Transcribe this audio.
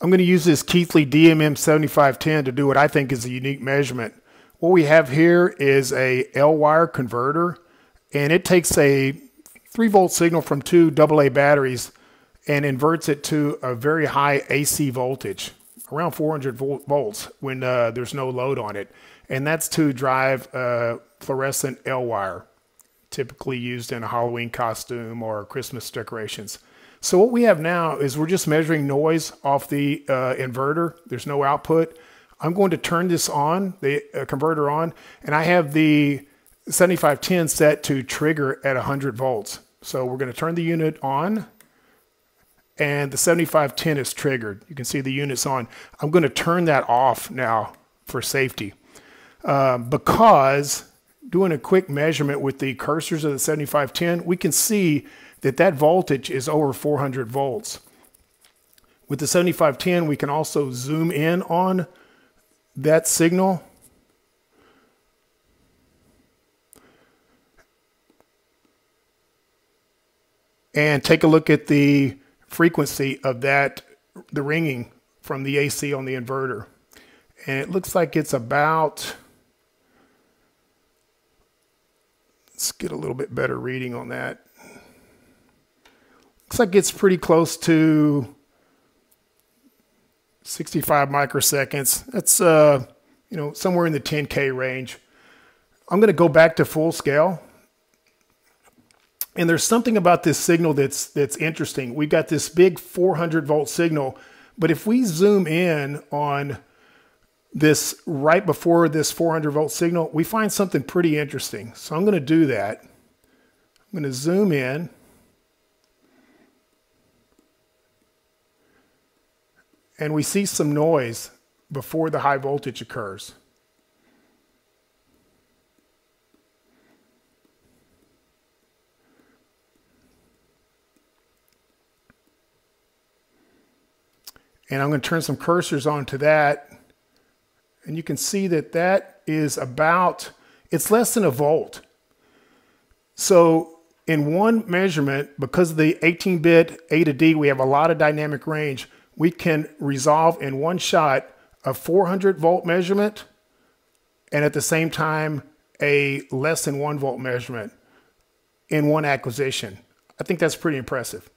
I'm going to use this Keithley DMM 7510 to do what I think is a unique measurement. What we have here is a EL-wire converter, and it takes a 3 volt signal from two AA batteries and inverts it to a very high AC voltage, around 400 volts when uh, there's no load on it. And that's to drive a fluorescent EL-wire, typically used in a Halloween costume or Christmas decorations. So what we have now is we're just measuring noise off the uh, inverter. There's no output. I'm going to turn this on, the uh, converter on, and I have the 7510 set to trigger at 100 volts. So we're going to turn the unit on and the 7510 is triggered. You can see the unit's on. I'm going to turn that off now for safety uh, because doing a quick measurement with the cursors of the 7510, we can see that that voltage is over 400 volts. With the 7510, we can also zoom in on that signal. And take a look at the frequency of that, the ringing from the AC on the inverter. And it looks like it's about, let's get a little bit better reading on that. Looks like it's pretty close to 65 microseconds. That's, uh, you know, somewhere in the 10K range. I'm going to go back to full scale and there's something about this signal that's that's interesting. We've got this big 400 volt signal, but if we zoom in on this right before this 400 volt signal, we find something pretty interesting. So I'm going to do that. I'm going to zoom in. And we see some noise before the high voltage occurs. And I'm going to turn some cursors onto that. And you can see that that is about, it's less than a volt. So in one measurement, because of the 18-bit A to D, we have a lot of dynamic range. We can resolve in one shot a 400 volt measurement and at the same time a less than one volt measurement in one acquisition. I think that's pretty impressive.